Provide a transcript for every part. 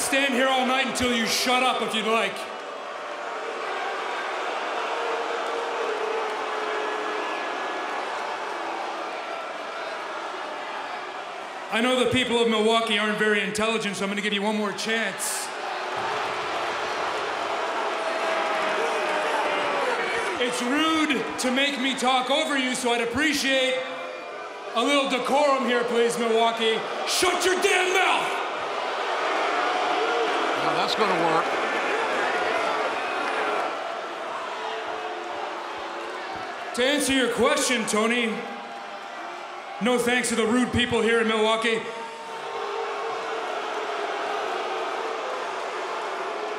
stand here all night until you shut up if you'd like. I know the people of Milwaukee aren't very intelligent, so I'm going to give you one more chance. It's rude to make me talk over you, so I'd appreciate a little decorum here, please, Milwaukee. Shut your damn mouth! Now that's going to work. To answer your question, Tony, no thanks to the rude people here in Milwaukee.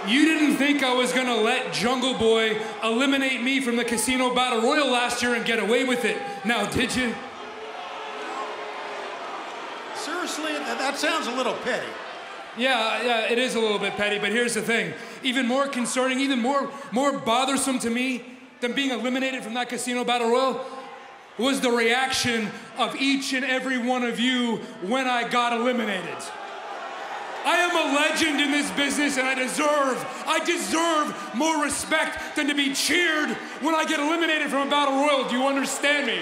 You didn't think I was gonna let Jungle Boy eliminate me from the Casino Battle Royal last year and get away with it. Now, did you? Seriously, that, that sounds a little petty. Yeah, yeah, it is a little bit petty, but here's the thing. Even more concerning, even more, more bothersome to me than being eliminated from that Casino Battle Royal was the reaction of each and every one of you when I got eliminated. I am a legend in this business and I deserve, I deserve more respect than to be cheered when I get eliminated from a battle royal. Do you understand me?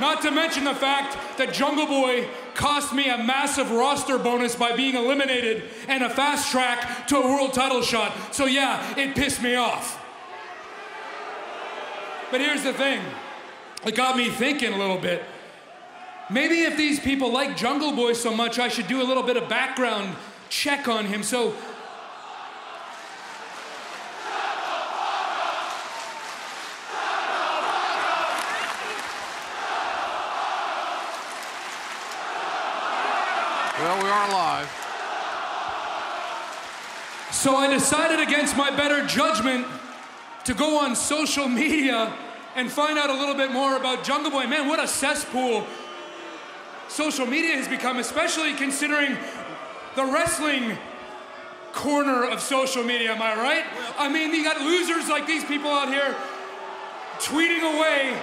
Not to mention the fact that Jungle Boy cost me a massive roster bonus by being eliminated and a fast track to a world title shot. So yeah, it pissed me off. But here's the thing it got me thinking a little bit. Maybe if these people like Jungle Boy so much, I should do a little bit of background check on him. So, Well, we are live. So I decided against my better judgment to go on social media and find out a little bit more about Jungle Boy. Man, what a cesspool social media has become, especially considering the wrestling corner of social media, am I right? I mean, you got losers like these people out here tweeting away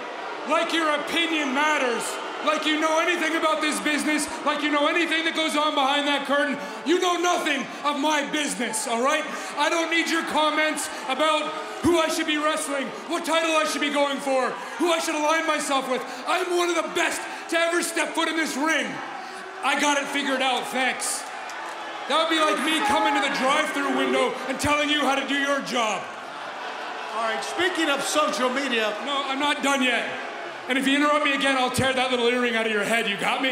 like your opinion matters, like you know anything about this business, like you know anything that goes on behind that curtain. You know nothing of my business, all right? I don't need your comments about who I should be wrestling, what title I should be going for, who I should align myself with. I'm one of the best to ever step foot in this ring. I got it figured out, thanks. That would be like me coming to the drive-through window and telling you how to do your job. All right, speaking of social media, No, I'm not done yet. And if you interrupt me again, I'll tear that little earring out of your head. You got me?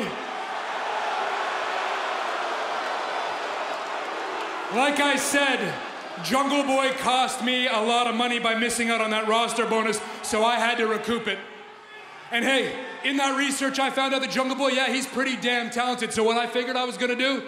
Like I said, Jungle Boy cost me a lot of money by missing out on that roster bonus, so I had to recoup it. And hey, in that research, I found out that Jungle Boy, yeah, he's pretty damn talented. So what I figured I was gonna do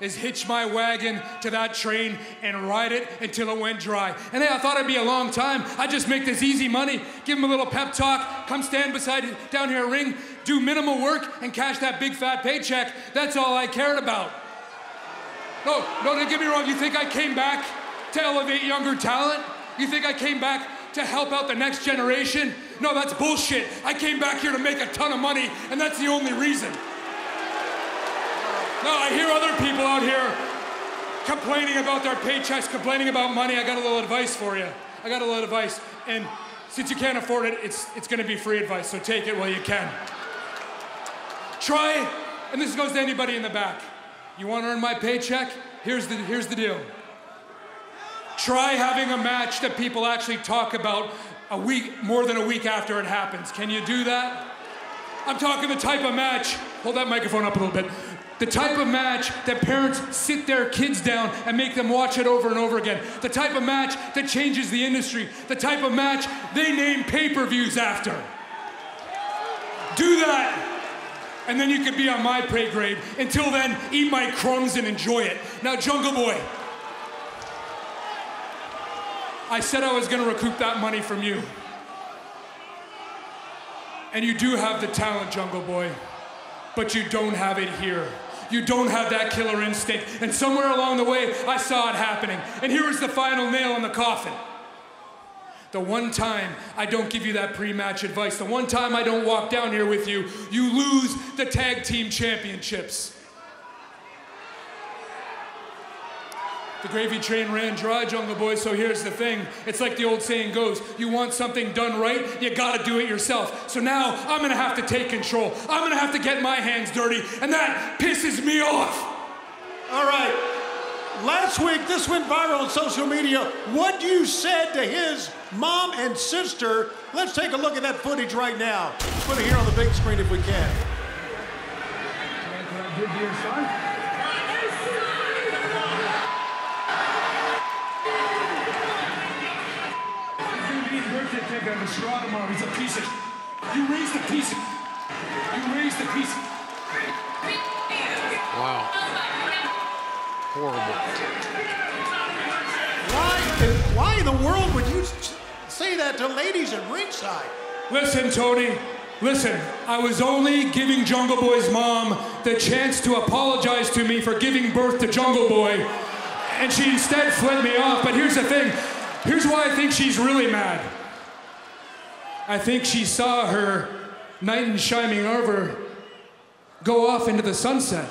is hitch my wagon to that train and ride it until it went dry. And hey, I thought it'd be a long time. I'd just make this easy money, give him a little pep talk, come stand beside down here ring, do minimal work, and cash that big fat paycheck. That's all I cared about. No, no, don't get me wrong. You think I came back to elevate younger talent? You think I came back to help out the next generation? No, that's bullshit. I came back here to make a ton of money, and that's the only reason. No, I hear other people out here complaining about their paychecks, complaining about money. I got a little advice for you. I got a little advice. And since you can't afford it, it's, it's gonna be free advice, so take it while you can. Try, and this goes to anybody in the back. You wanna earn my paycheck? Here's the, here's the deal. Try having a match that people actually talk about a week, more than a week after it happens. Can you do that? I'm talking the type of match, hold that microphone up a little bit. The type of match that parents sit their kids down and make them watch it over and over again. The type of match that changes the industry. The type of match they name pay per views after. Do that, and then you can be on my pay grade. Until then, eat my crumbs and enjoy it. Now, Jungle Boy, I said I was gonna recoup that money from you. And you do have the talent, Jungle Boy, but you don't have it here. You don't have that killer instinct. And somewhere along the way, I saw it happening. And here is the final nail in the coffin. The one time I don't give you that pre match advice, the one time I don't walk down here with you, you lose the tag team championships. The gravy train ran dry, Jungle Boy, so here's the thing. It's like the old saying goes you want something done right, you gotta do it yourself. So now I'm gonna have to take control. I'm gonna have to get my hands dirty, and that pisses me off. All right. Last week, this went viral on social media. What you said to his mom and sister. Let's take a look at that footage right now. Put it here on the big screen if we can. Can I give you a son? Take out a straw tomorrow. He's a piece of. You raised a piece of. You raised a piece of. Wow. Horrible. Why, why in the world would you say that to ladies at ringside? Listen, Tony. Listen, I was only giving Jungle Boy's mom the chance to apologize to me for giving birth to Jungle Boy, and she instead fled me off. But here's the thing here's why I think she's really mad. I think she saw her knight in shining armor go off into the sunset.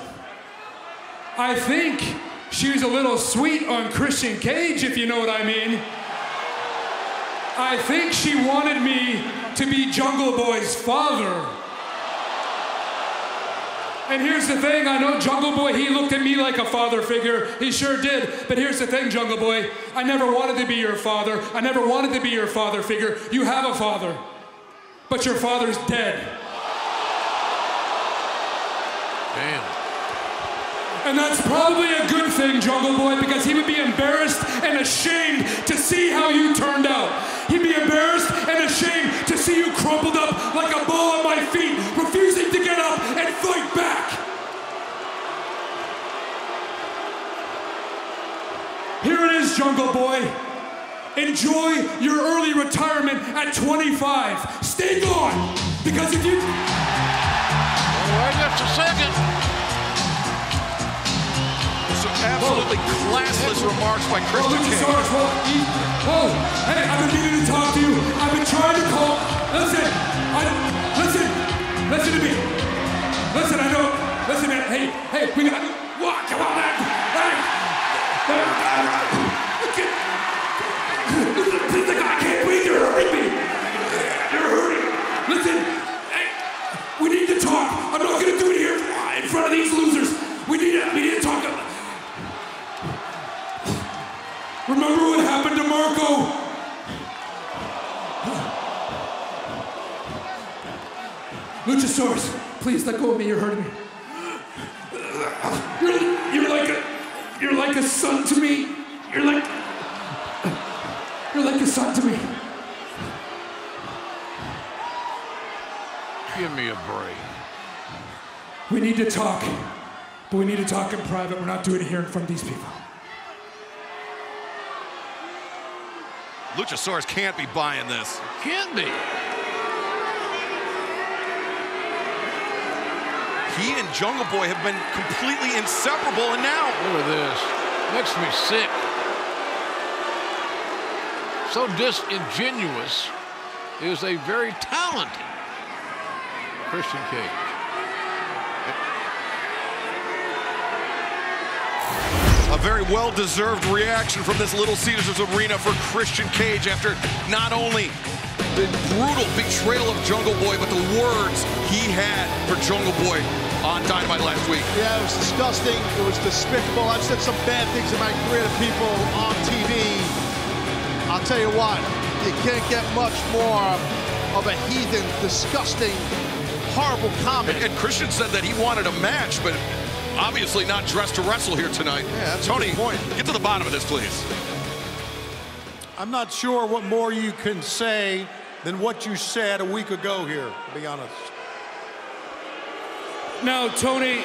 I think she was a little sweet on Christian Cage, if you know what I mean. I think she wanted me to be Jungle Boy's father. And here's the thing I know Jungle Boy, he looked at me like a father figure. He sure did. But here's the thing, Jungle Boy I never wanted to be your father. I never wanted to be your father figure. You have a father, but your father's dead. Damn. And that's probably a good thing, Jungle Boy, because he would be embarrassed and ashamed to see how you turned out. He'd be embarrassed and ashamed to see you crumpled up like a ball at my feet, refusing to get up and fight back. Here it is, Jungle Boy. Enjoy your early retirement at 25. Stay gone, because if you. All right, just a second. Some absolutely classless remarks by Christian Luchasaurus, Cage. well, he- oh, hey, I've been meaning to talk to you. I've been trying to call. Listen, I, listen, listen to me. Listen, I know. Listen, man. Hey, hey, we got. What? Come on, man. Hey. At. Please, the guy can't breathe. You're hurting me. Luchasaurus, please let go of me. You're hurting me. You're, you're like a, you're like a son to me. You're like, you're like a son to me. Give me a break. We need to talk, but we need to talk in private. We're not doing it here in front of these people. Luchasaurus can't be buying this. Can't be. He and Jungle Boy have been completely inseparable, and now Look at this. Makes me sick. So disingenuous is a very talented Christian Cage. a very well-deserved reaction from this Little Caesars Arena for Christian Cage after not only the brutal betrayal of Jungle Boy, but the words he had for Jungle Boy on Dynamite last week. Yeah, it was disgusting. It was despicable. I've said some bad things in my career to people on TV. I'll tell you what, you can't get much more of a heathen, disgusting, horrible comment. And, and Christian said that he wanted a match, but obviously not dressed to wrestle here tonight. Yeah, that's a Tony, good point. get to the bottom of this, please. I'm not sure what more you can say than what you said a week ago here, to be honest. Now, Tony,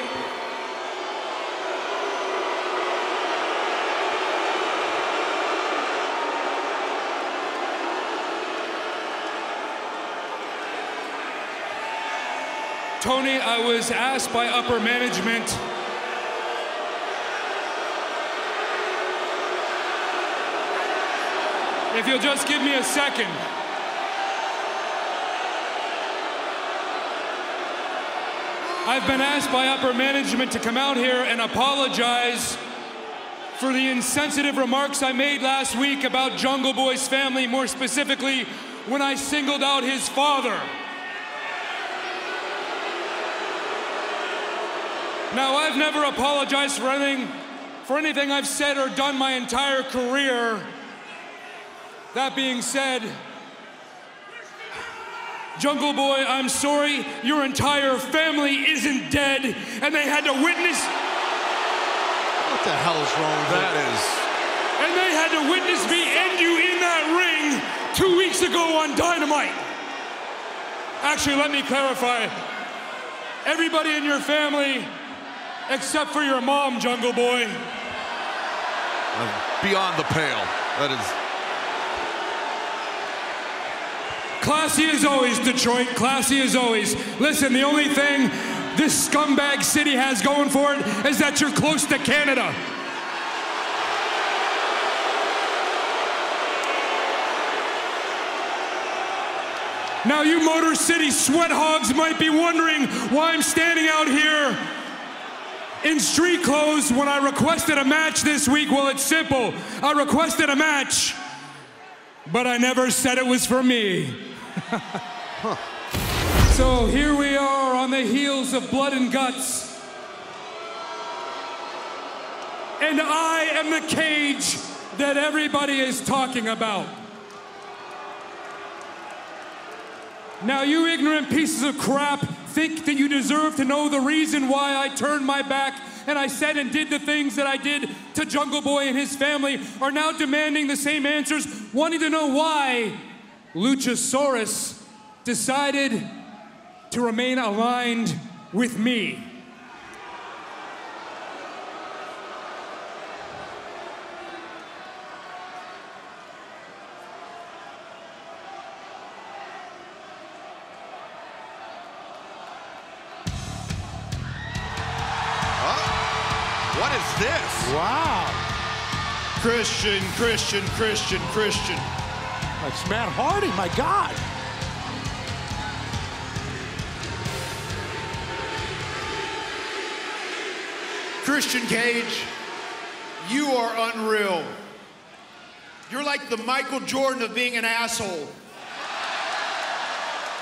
Tony, I was asked by upper management if you'll just give me a second. I've been asked by upper management to come out here and apologize for the insensitive remarks I made last week about Jungle Boy's family, more specifically, when I singled out his father. Now, I've never apologized for anything, for anything I've said or done my entire career. That being said, Jungle Boy, I'm sorry, your entire family isn't dead, and they had to witness. What the hell is wrong with That is. And they had to witness me end you in that ring two weeks ago on Dynamite. Actually, let me clarify. Everybody in your family, except for your mom, Jungle Boy, Beyond the pale. That is. Classy as always, Detroit. Classy as always. Listen, the only thing this scumbag city has going for it is that you're close to Canada. Now, you Motor City sweat hogs might be wondering why I'm standing out here in street clothes when I requested a match this week. Well, it's simple. I requested a match, but I never said it was for me. So here we are on the heels of blood and guts. And I am the cage that everybody is talking about. Now, you ignorant pieces of crap think that you deserve to know the reason why I turned my back and I said and did the things that I did to Jungle Boy and his family are now demanding the same answers, wanting to know why Luchasaurus decided to remain aligned with me. What is this? Wow. Christian, Christian, Christian, Christian. That's Matt Hardy, my God. Christian Cage, you are unreal. You're like the Michael Jordan of being an asshole.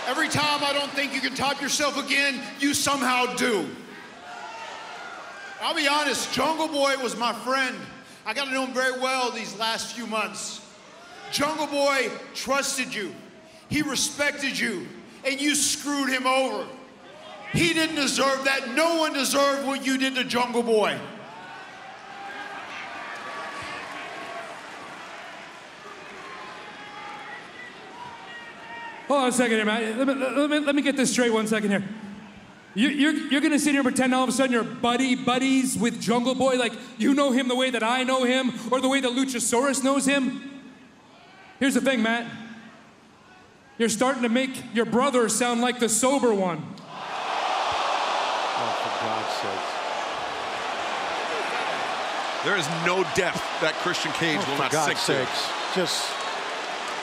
Every time I don't think you can top yourself again, you somehow do. I'll be honest, Jungle Boy was my friend. I got to know him very well these last few months. Jungle Boy trusted you, he respected you, and you screwed him over. He didn't deserve that. No one deserved what you did to Jungle Boy. Hold on a second here, man. Let me, let me, let me get this straight one second here. You, you're, you're gonna sit here and pretend all of a sudden you're buddy buddies with Jungle Boy, like you know him the way that I know him, or the way that Luchasaurus knows him? Here's the thing, Matt. You're starting to make your brother sound like the sober one. Oh, for God's sakes. There is no depth that Christian Cage Oh, will for not God's sink to. sakes. Just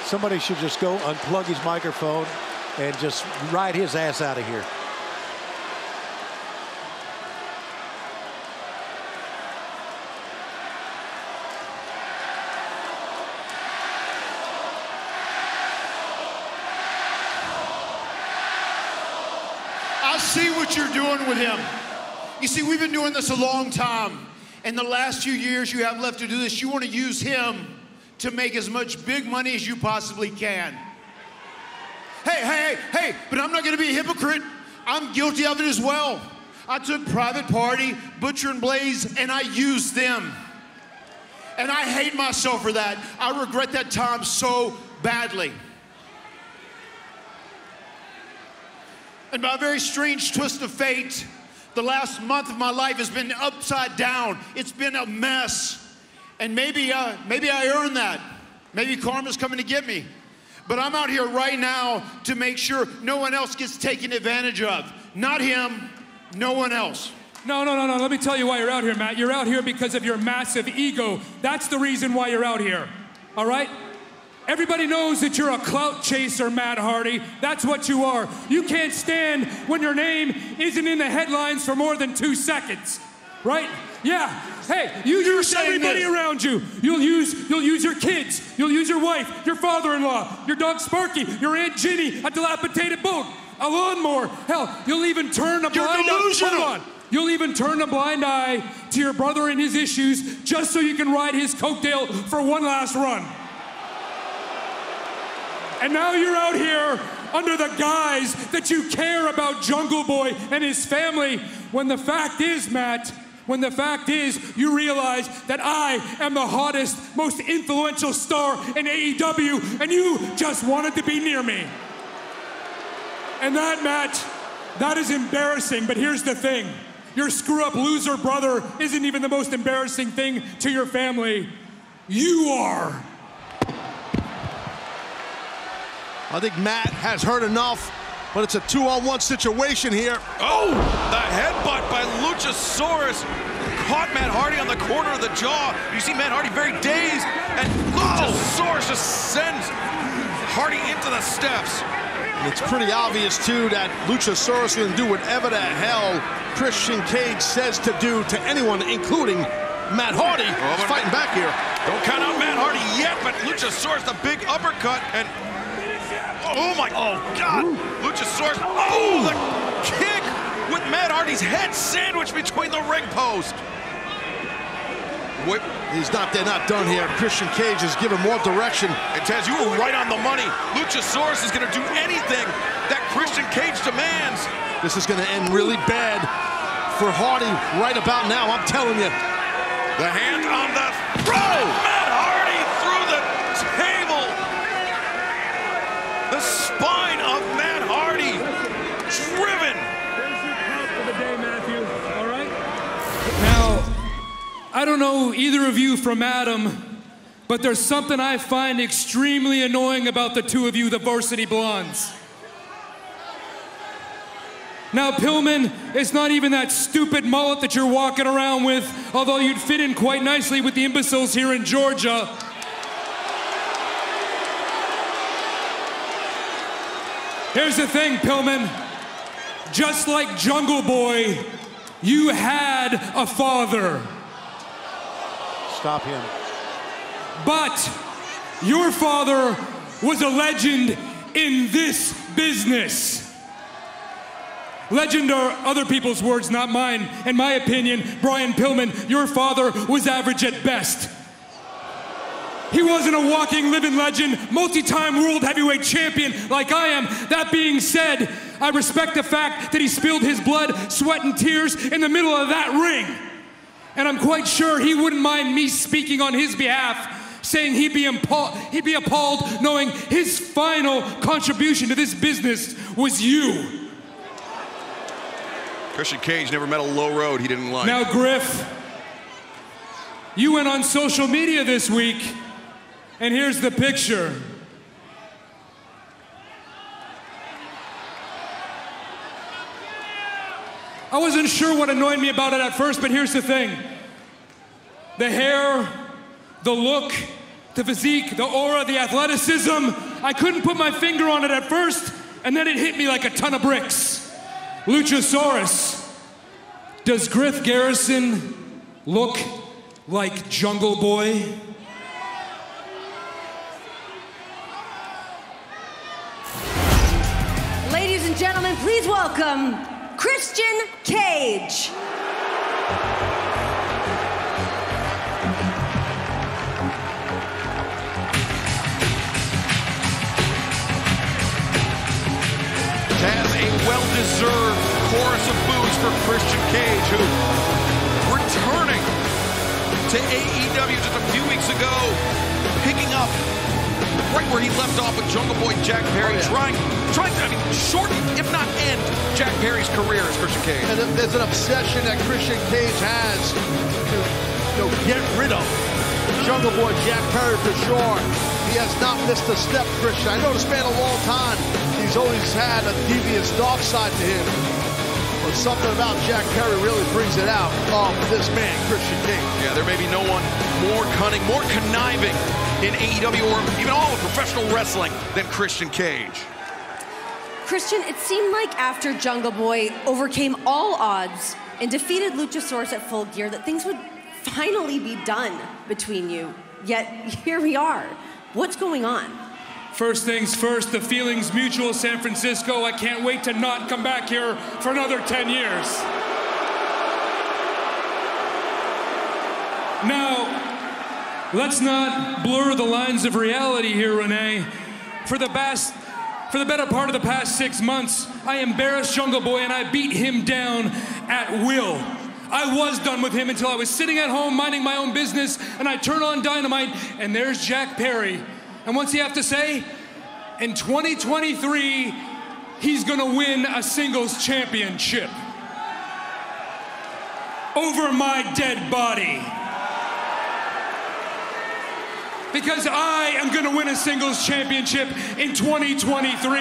somebody should just go unplug his microphone and just ride his ass out of here. I see what you're doing with him. You see, we've been doing this a long time. In the last few years you have left to do this, you want to use him to make as much big money as you possibly can. Hey, hey, hey, hey, but I'm not going to be a hypocrite. I'm guilty of it as well. I took Private Party, Butcher and Blade, and I used them. And I hate myself for that. I regret that time so badly. And by a very strange twist of fate, the last month of my life has been upside down. It's been a mess. And maybe, uh, maybe I earned that. Maybe karma's coming to get me. But I'm out here right now to make sure no one else gets taken advantage of. Not him, no one else. No, no, no, no. Let me tell you why you're out here, Matt. You're out here because of your massive ego. That's the reason why you're out here. All right? Everybody knows that you're a clout chaser, Matt Hardy. That's what you are. You can't stand when your name isn't in the headlines for more than two seconds. right? Yeah. Hey, you use saying everybody this. around you. You'll use you'll use your kids. You'll use your wife, your father-in-law, your dog Sparky, your aunt Ginny, a dilapidated boat, a lawnmower. Hell, you'll even turn a You're blind delusional. eye. Hold on. You'll even turn a blind eye to your brother and his issues just so you can ride his coattail for one last run. And now you're out here under the guise that you care about Jungle Boy and his family when the fact is, Matt, when the fact is you realize that I am the hottest, most influential star in AEW and you just wanted to be near me. And that, Matt, that is embarrassing, but here's the thing. Your screw up loser brother isn't even the most embarrassing thing to your family. You are. I think Matt has heard enough, but it's a two-on-one situation here. Oh, the headbutt by Luchasaurus caught Matt Hardy on the corner of the jaw. You see Matt Hardy very dazed, and Luchasaurus just sends Hardy into the steps. And it's pretty obvious, too, that Luchasaurus going do whatever the hell Christian Cage says to do to anyone, including Matt Hardy. Oh, He's fighting back here. Don't count out Matt Hardy yet, but Luchasaurus, the big uppercut, and oh my, oh God, Luchasaurus, oh the kick with Matt Hardy's head sandwiched between the ring post. Whip, He's not, they're not done here. Christian Cage is giving more direction. and Taz, you were right on the money. Luchasaurus is going to do anything that Christian Cage demands. This is going to end really bad for Hardy right about now, I'm telling you. The hand on the throw. I don't know either of you from Adam, but there's something I find extremely annoying about the two of you, the Varsity Blonds. Now, Pillman, it's not even that stupid mullet that you're walking around with, although you'd fit in quite nicely with the imbeciles here in Georgia. Here's the thing, Pillman. Just like Jungle Boy, you had a father. Stop him. But your father was a legend in this business. Legend are other people's words, not mine. In my opinion, Brian Pillman, your father was average at best. He wasn't a walking, living legend, multi time world heavyweight champion like I am. That being said, I respect the fact that he spilled his blood, sweat, and tears in the middle of that ring. And I'm quite sure he wouldn't mind me speaking on his behalf, saying he'd be, impa- he'd be appalled knowing his final contribution to this business was you. Christian Cage never met a low road he didn't like. Now, Griff, you went on social media this week, and here's the picture. I wasn't sure what annoyed me about it at first, but here's the thing the hair, the look, the physique, the aura, the athleticism. I couldn't put my finger on it at first, and then it hit me like a ton of bricks. Luchasaurus. Does Griff Garrison look like Jungle Boy? Ladies and gentlemen, please welcome Christian Cage. Taz, a well-deserved chorus of boos for Christian Cage, who returning to AEW just a few weeks ago, picking up right where he left off with Jungle Boy Jack Perry, oh, trying, trying to I mean, shorten, if not end, Jack Perry's career as Christian Cage. And there's an obsession that Christian Cage has to get rid of. Jungle Boy Jack Perry for sure. He has not missed a step, Christian. I know this man a long time. He's always had a devious dark side to him. But something about Jack Perry really brings it out of this man, Christian Cage. Yeah, there may be no one more cunning, more conniving in AEW or even all of professional wrestling than Christian Cage. Christian, it seemed like after Jungle Boy overcame all odds, and defeated Luchasaurus at Full Gear that things would finally be done between you. Yet here we are. What's going on? First things first, the feeling's mutual, San Francisco. I can't wait to not come back here for another 10 years. Now, let's not blur the lines of reality here, Renee. For the best, for the better part of the past six months, I embarrassed Jungle Boy and I beat him down at will. I was done with him until I was sitting at home minding my own business and I turn on Dynamite and there's Jack Perry. And what's he have to say? In 2023, he's gonna win a singles championship over my dead body. Because I am gonna win a singles championship in 2023,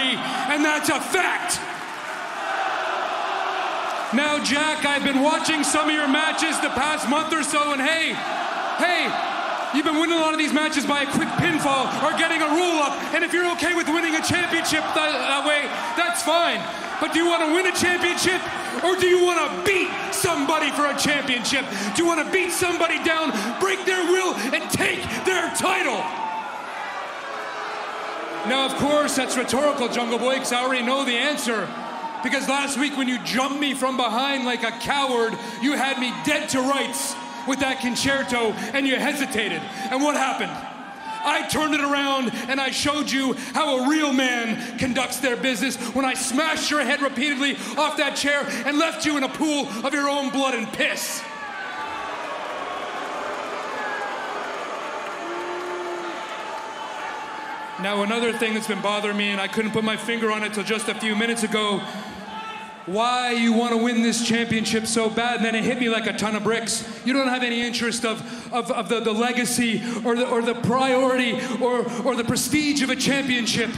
and that's a fact. Now, Jack, I've been watching some of your matches the past month or so, and hey, hey, you've been winning a lot of these matches by a quick pinfall or getting a roll up. And if you're okay with winning a championship that, that way, that's fine. But do you want to win a championship or do you want to beat somebody for a championship? Do you want to beat somebody down, break their will, and take their title? Now, of course, that's rhetorical, Jungle Boy, because I already know the answer. Because last week, when you jumped me from behind like a coward, you had me dead to rights with that con-chair-to and you hesitated. And what happened? I turned it around and I showed you how a real man conducts their business when I smashed your head repeatedly off that chair and left you in a pool of your own blood and piss. Now, another thing that's been bothering me, and I couldn't put my finger on it till just a few minutes ago why you want to win this championship so bad, and then it hit me like a ton of bricks. You don't have any interest of, of, of the, the legacy or the, or the priority or, or the prestige of a championship.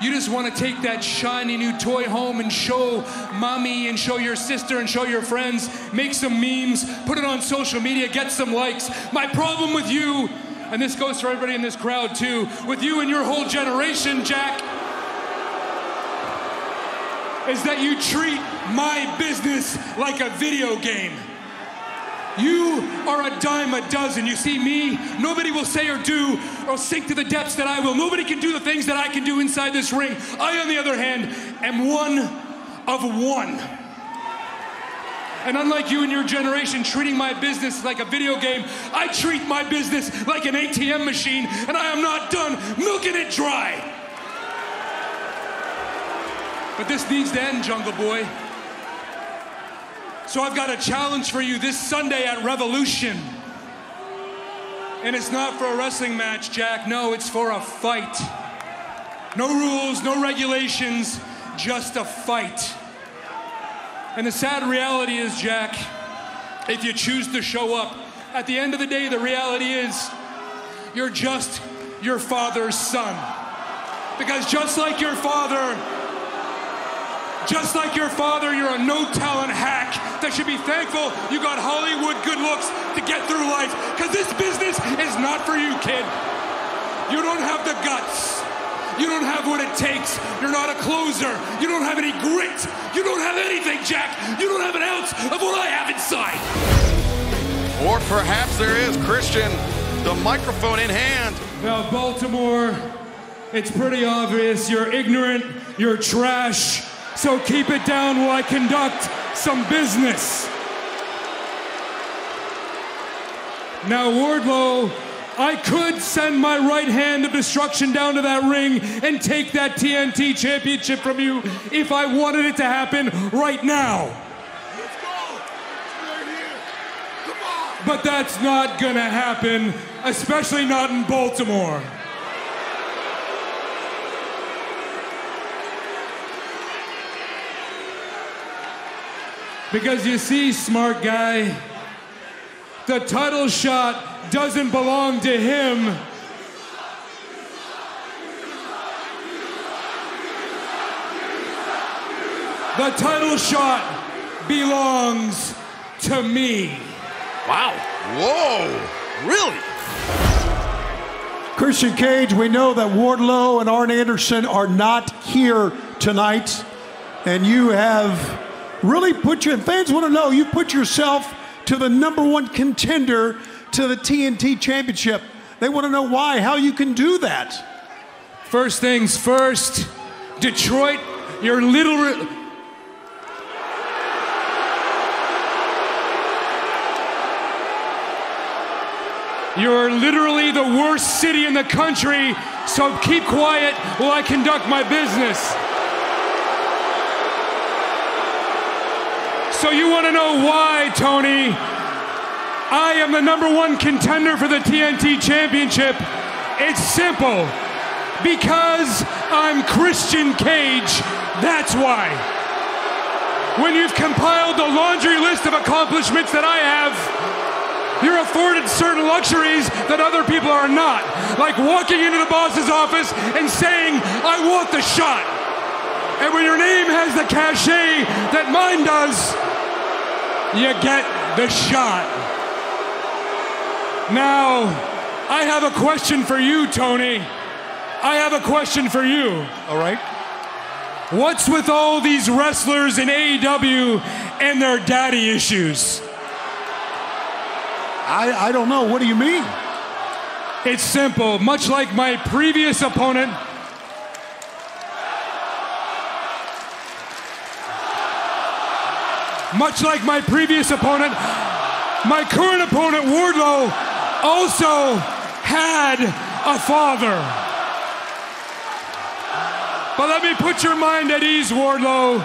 You just want to take that shiny new toy home and show mommy and show your sister and show your friends, make some memes, put it on social media, get some likes. My problem with you, and this goes for everybody in this crowd too, with you and your whole generation, Jack, is that you treat my business like a video game. You are a dime a dozen. You see me, nobody will say or do or sink to the depths that I will. Nobody can do the things that I can do inside this ring. I, on the other hand, am one of one. And unlike you and your generation treating my business like a video game, I treat my business like an ATM machine, and I am not done milking it dry. But this needs to end, Jungle Boy. So I've got a challenge for you this Sunday at Revolution. And it's not for a wrestling match, Jack. No, it's for a fight. No rules, no regulations, just a fight. And the sad reality is, Jack, if you choose to show up, at the end of the day, the reality is you're just your father's son. Because just like your father, just like your father, you're a no talent hack that should be thankful you got Hollywood good looks to get through life. Because this business is not for you, kid. You don't have the guts. You don't have what it takes. You're not a closer. You don't have any grit. You don't have anything, Jack. You don't have an ounce of what I have inside. Or perhaps there is Christian, the microphone in hand. Now, Baltimore, it's pretty obvious you're ignorant, you're trash, so keep it down while I conduct some business. Now, Wardlow, I could send my right hand of destruction down to that ring and take that TNT championship from you if I wanted it to happen right now. But that's not gonna happen, especially not in Baltimore. Because you see, smart guy, the title shot doesn't belong to him. The title shot belongs to me. Wow. Whoa, really? Christian Cage, we know that Wardlow and Arn Anderson are not here tonight, and you have really put your fans want to know you put yourself to the number one contender to the TNT Championship. They want to know why, how you can do that. First things first, Detroit, you're little. You're literally the worst city in the country, so keep quiet while I conduct my business. So, you want to know why, Tony? I am the number one contender for the TNT Championship. It's simple. Because I'm Christian Cage, that's why. When you've compiled the laundry list of accomplishments that I have, you're afforded certain luxuries that other people are not. Like walking into the boss's office and saying, I want the shot. And when your name has the cachet that mine does, you get the shot. Now, I have a question for you, Tony. I have a question for you. All right. What's with all these wrestlers in AEW and their daddy issues? I, I don't know. What do you mean? It's simple. Much like my previous opponent, much like my previous opponent, my current opponent, Wardlow, also had a father. But let me put your mind at ease, Wardlow.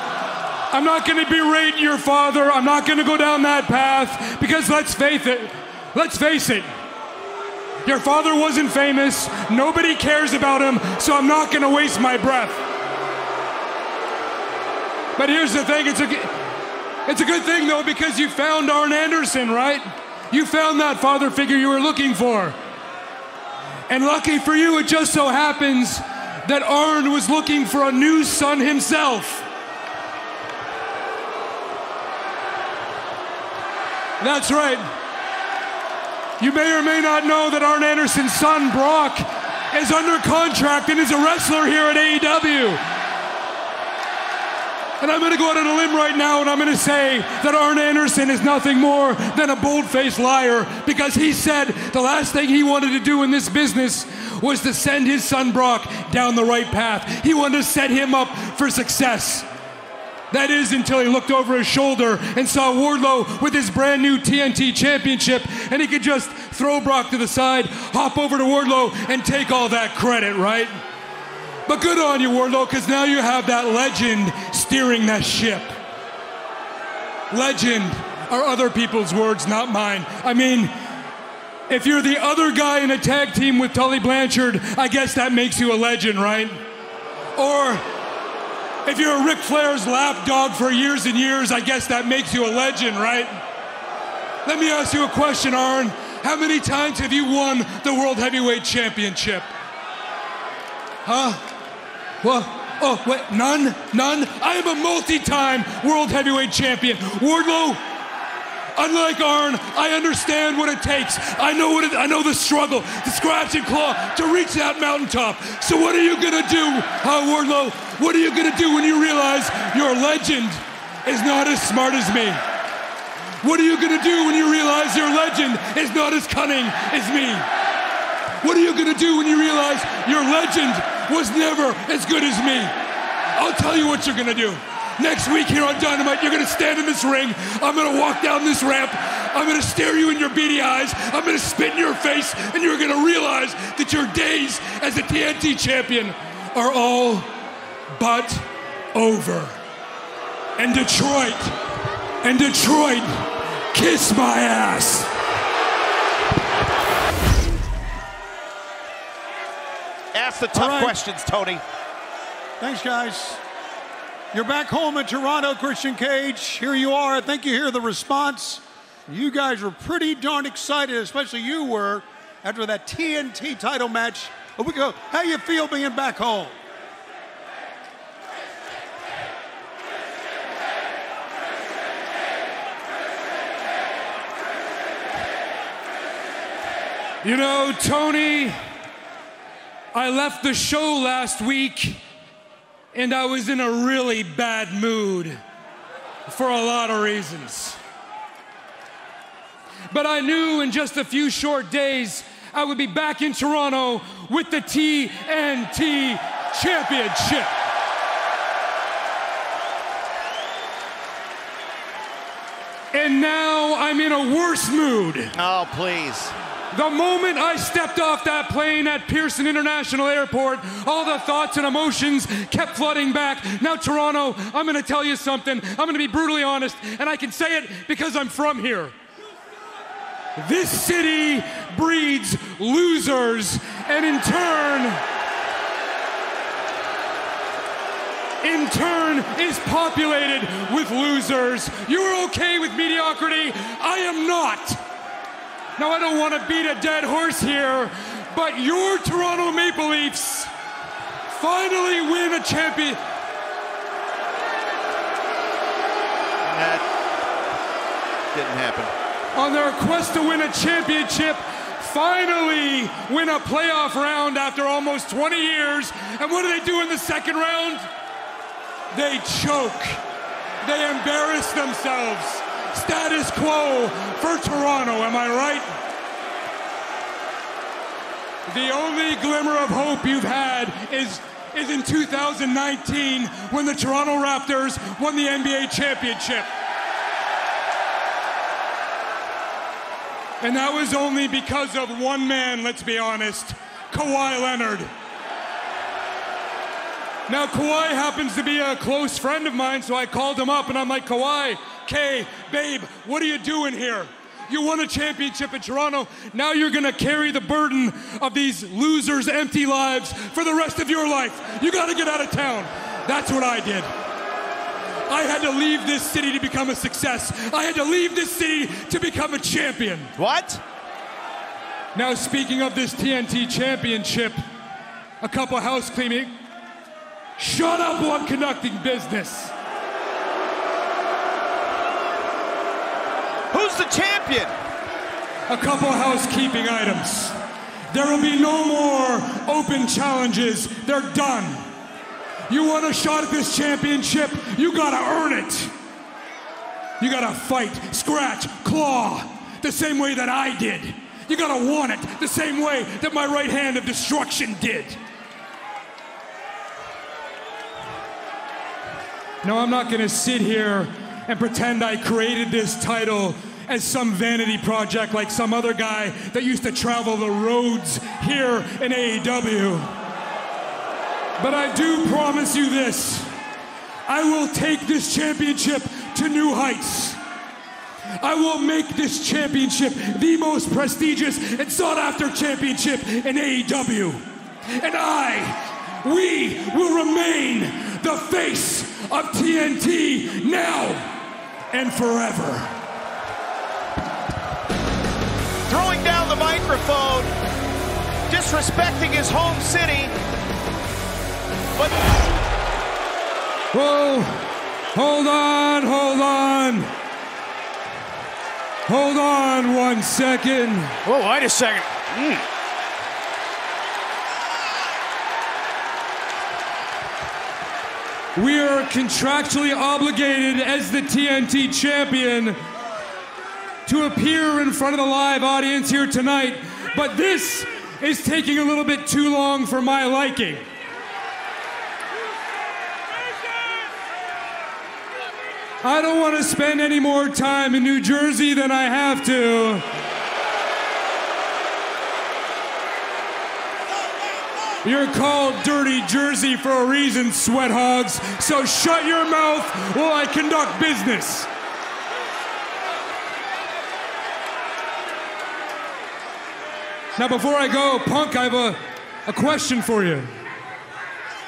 I'm not going to berate your father. I'm not going to go down that path because let's face it, Let's face it. Your father wasn't famous. Nobody cares about him, so I'm not going to waste my breath. But here's the thing it's a, it's a good thing, though, because you found Arn Anderson, right? You found that father figure you were looking for. And lucky for you, it just so happens that Arn was looking for a new son himself. That's right. You may or may not know that Arn Anderson's son, Brock, is under contract and is a wrestler here at AEW. And I'm going to go out on a limb right now and I'm going to say that Arn Anderson is nothing more than a bold faced liar because he said the last thing he wanted to do in this business was to send his son Brock down the right path. He wanted to set him up for success. That is until he looked over his shoulder and saw Wardlow with his brand new TNT championship, and he could just throw Brock to the side, hop over to Wardlow, and take all that credit, right? But good on you, Wardlow, because now you have that legend steering that ship. Legend are other people's words, not mine. I mean, if you're the other guy in a tag team with Tully Blanchard, I guess that makes you a legend, right? Or if you're a Ric Flair's lapdog for years and years, I guess that makes you a legend, right? Let me ask you a question, Arn. How many times have you won the World Heavyweight Championship? Huh? What? Oh, wait, none? None? I am a multi time World Heavyweight Champion. Wardlow, Unlike Arn, I understand what it takes. I know what it, I know the struggle, the scratch and claw to reach that mountaintop. So what are you gonna do, huh, Wardlow? What are you gonna do when you realize your legend is not as smart as me? What are you gonna do when you realize your legend is not as cunning as me? What are you gonna do when you realize your legend was never as good as me? I'll tell you what you're gonna do. Next week here on Dynamite, you're going to stand in this ring. I'm going to walk down this ramp. I'm going to stare you in your beady eyes. I'm going to spit in your face, and you're going to realize that your days as a TNT champion are all but over. And Detroit, and Detroit, kiss my ass. Ask the tough right. questions, Tony. Thanks, guys. You're back home in Toronto, Christian Cage. Here you are. I think you hear the response. You guys were pretty darn excited, especially you were, after that TNT title match a week ago. How you feel being back home? You know, Tony, I left the show last week and I was in a really bad mood. for a lot of reasons. But I knew in just a few short days I would be back in Toronto with the TNT Championship. And now I'm in a worse mood. Oh, please. The moment I stepped off that plane at Pearson International Airport, all the thoughts and emotions kept flooding back. Now, Toronto, I'm gonna tell you something. I'm gonna be brutally honest, and I can say it because I'm from here. This city breeds losers, and in turn, in turn is populated with losers. You're okay with mediocrity. I am not. Now, I don't want to beat a dead horse here, but your Toronto Maple Leafs finally win a champion. That didn't happen. On their quest to win a championship, finally win a playoff round after almost 20 years. And what do they do in the second round? They choke. They embarrass themselves. Status quo for Toronto, am I right? The only glimmer of hope you've had is, is in 2019 when the Toronto Raptors won the NBA championship. And that was only because of one man, let's be honest, Kawhi Leonard. Now, Kawhi happens to be a close friend of mine, so I called him up and I'm like, Kawhi, Kay, babe, what are you doing here? You won a championship in Toronto. Now you're going to carry the burden of these losers' empty lives for the rest of your life. You got to get out of town. That's what I did. I had to leave this city to become a success. I had to leave this city to become a champion. What? Now, speaking of this TNT championship, a couple house cleaning. Shut up while I'm conducting business. Who's the champion? A couple housekeeping items. There will be no more open challenges. They're done. You want a shot at this championship? You gotta earn it. You gotta fight, scratch, claw, the same way that I did. You gotta want it the same way that my right hand of destruction did. No, I'm not gonna sit here and pretend I created this title as some vanity project like some other guy that used to travel the roads here in AEW. But I do promise you this I will take this championship to new heights. I will make this championship the most prestigious and sought after championship in AEW. And I, we will remain the face of TNT now and forever. Throwing down the microphone, disrespecting his home city. But Whoa, hold on, hold on. Hold on one second. Oh, wait a second. Hmm. We are contractually obligated as the TNT champion to appear in front of the live audience here tonight, but this is taking a little bit too long for my liking. I don't want to spend any more time in New Jersey than I have to. You're called Dirty Jersey for a reason, sweat hogs. So shut your mouth while I conduct business. Now, before I go, Punk, I have a, a question for you.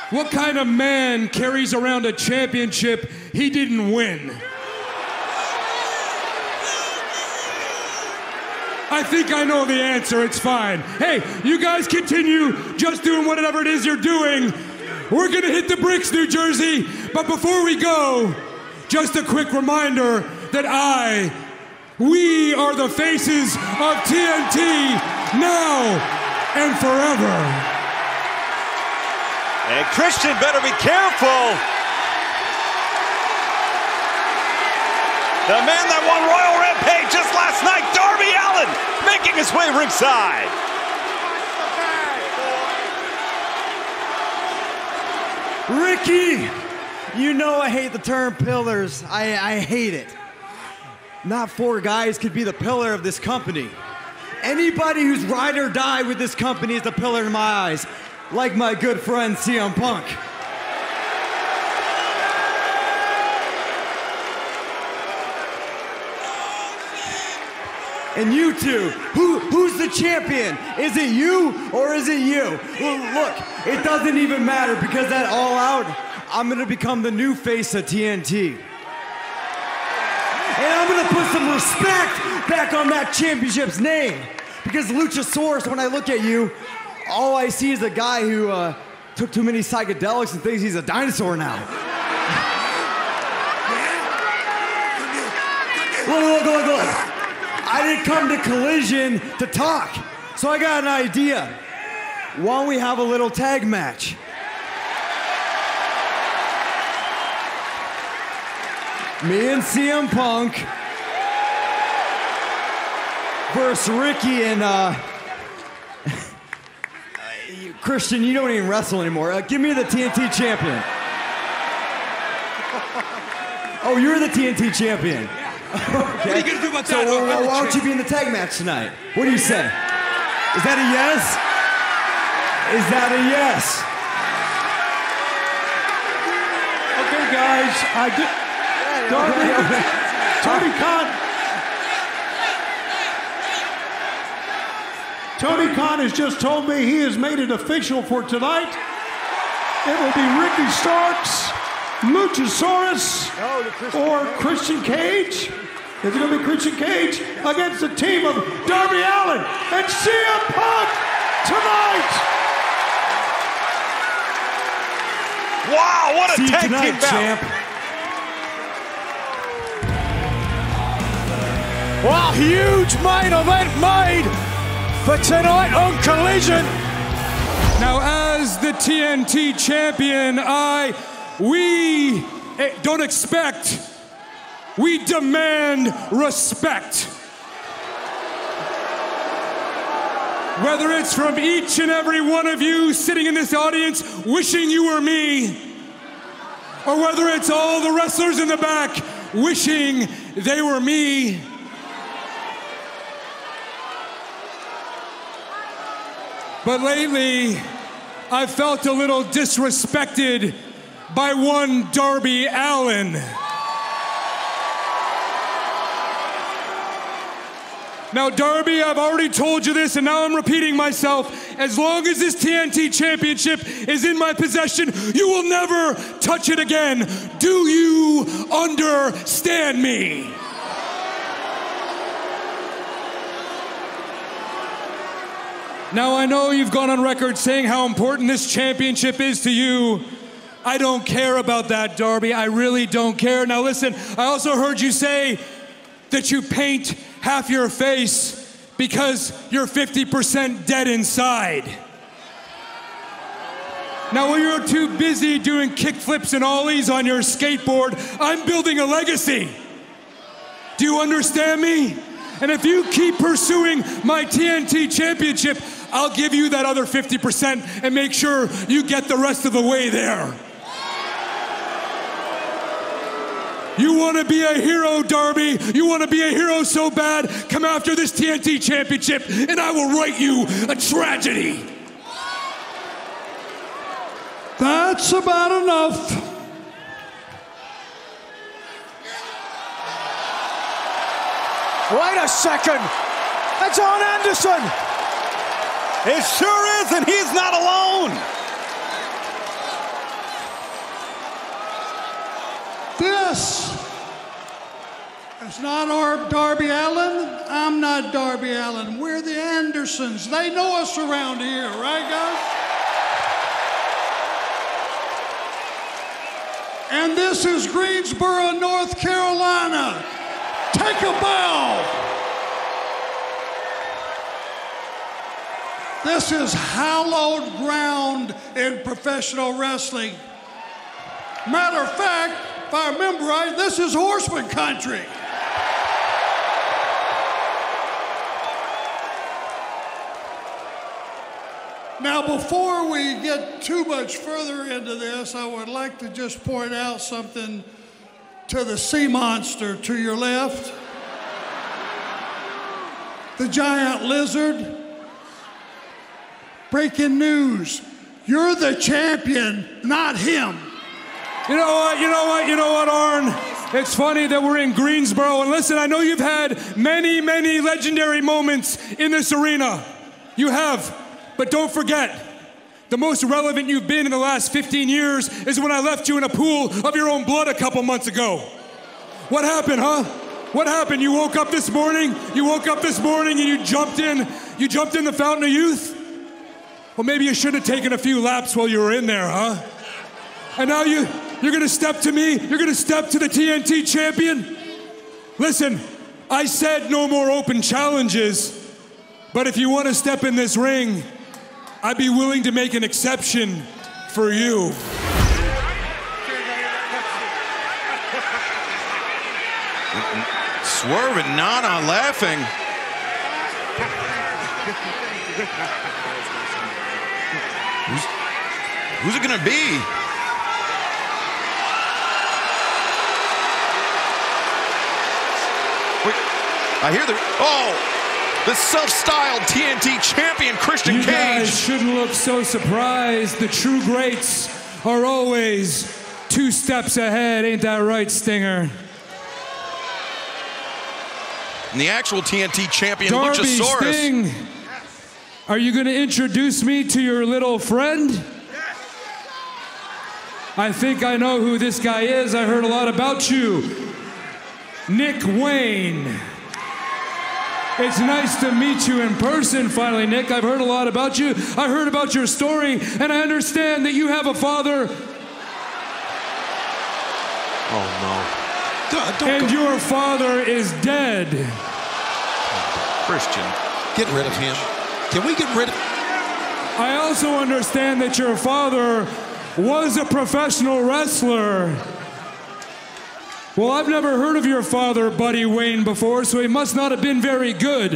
What kind of man carries around a championship he didn't win? I think I know the answer. It's fine. Hey, you guys continue just doing whatever it is you're doing. We're going to hit the bricks, New Jersey. But before we go, just a quick reminder that I, we are the faces of TNT now and forever. and Christian better be careful. The man that won Royal Rampage just last night, Darby Allin, making his way ringside. Ricky, you know I hate the term pillars. I, I hate it. Not four guys could be the pillar of this company. Anybody who's ride or die with this company is the pillar in my eyes, like my good friend CM Punk. And you two, who, who's the champion? Is it you or is it you? Well, look, it doesn't even matter because that all out, I'm gonna become the new face of TNT. And I'm gonna put some respect back on that championship's name. Because Luchasaurus, when I look at you, all I see is a guy who uh, took too many psychedelics and thinks he's a dinosaur now. Look, look, look, look. I didn't come to Collision to talk. So I got an idea. Why don't we have a little tag match? Me and CM Punk versus Ricky and uh, Christian. You don't even wrestle anymore. Uh, give me the TNT champion. Oh, you're the TNT champion. Okay. What are you gonna do about so that? why- I'm why, don't you be in the tag match tonight? What do you say? Is that a yes? Is that a yes? Okay, guys, I did. Darby, Tony Khan. Tony Khan has just told me he has made it official for tonight. It will be Ricky Starks, Luchasaurus, or Christian Cage. Is it going to be Christian Cage against the team of Darby Allin and CM Punk tonight? Wow, what a See tag tonight, team champ. Well, huge main event made for tonight on Collision. Now, as the TNT champion, I, we eh, don't expect, we demand respect. Whether it's from each and every one of you sitting in this audience wishing you were me, or whether it's all the wrestlers in the back wishing they were me. But lately, I've felt a little disrespected by one Darby Allin. Now, Darby, I've already told you this, and now I'm repeating myself. As long as this TNT championship is in my possession, you will never touch it again. Do you understand me? Now, I know you've gone on record saying how important this championship is to you. I don't care about that, Darby. I really don't care. Now, listen, I also heard you say that you paint half your face because you're 50% dead inside. Now, when you're too busy doing kickflips and ollies on your skateboard, I'm building a legacy. Do you understand me? And if you keep pursuing my TNT championship, I'll give you that other 50% and make sure you get the rest of the way there. You want to be a hero, Darby? You want to be a hero so bad? Come after this TNT championship, and I will write you a tragedy. That's about enough. Wait a second. That's Arn Anderson. It sure is, and he's not alone. This is not our Darby Allin. I'm not Darby Allin. We're the Andersons. They know us around here, right, guys? And this is Greensboro, North Carolina. Take a bow. This is hallowed ground in professional wrestling. Matter of fact, if I remember right, this is horseman country. Now, before we get too much further into this, I would like to just point out something to the sea monster to your left, the giant lizard. Breaking news you're the champion, not him. You know what? You know what? You know what, Arn? It's funny that we're in Greensboro. And listen, I know you've had many, many legendary moments in this arena. You have. But don't forget, the most relevant you've been in the last 15 years is when I left you in a pool of your own blood a couple months ago. What happened, huh? What happened? You woke up this morning, you woke up this morning and you jumped in, you jumped in the fountain of youth? Well, maybe you should have taken a few laps while you were in there, huh? And now you, you're gonna step to me? You're gonna step to the TNT champion? Listen, I said no more open challenges, but if you wanna step in this ring, I'd be willing to make an exception for you. Swerve and Nana laughing. Who's, who's it gonna be? I hear the oh, the self-styled TNT champion Christian You Cage. guys shouldn't look so surprised. The true greats are always two steps ahead. Ain't that right, Stinger? And the actual TNT champion Darby Luchasaurus. Sting, are you going to introduce me to your little friend? I think I know who this guy is. I heard a lot about you. Nick Wayne. It's nice to meet you in person finally, Nick. I've heard a lot about you. I heard about your story, and I understand that you have a father Oh no. and your father is dead. Christian. Get rid of him. Can we get rid of I also understand that your father was a professional wrestler. Well, I've never heard of your father, Buddy Wayne, before, so he must not have been very good.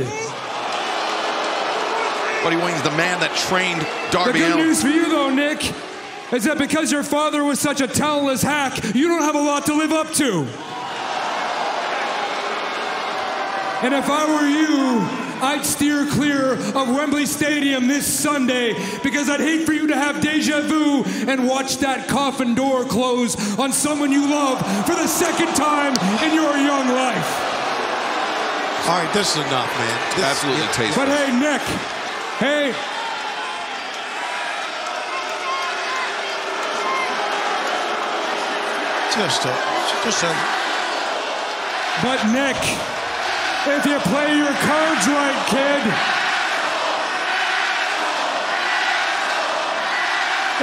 Buddy Wayne's the man that trained Darby The good Allin. news for you, though, Nick, is that because your father was such a talentless hack, you don't have a lot to live up to. And if I were you, I'd steer clear of Wembley Stadium this Sunday because I'd hate for you to have deja vu and watch that coffin door close on someone you love for the second time in your young life. All right, this is enough, man. This- Absolutely tasteful. But hey, Nick, hey, Just a, just a. But Nick, if you play your cards right, kid,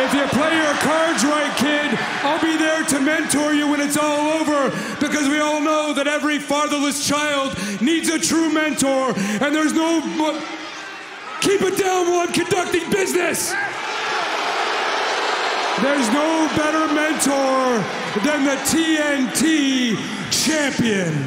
if you play your cards right, kid, I'll be there to mentor you when it's all over because we all know that every fatherless child needs a true mentor and there's no. Keep it down while I'm conducting business! There's no better mentor than the TNT champion.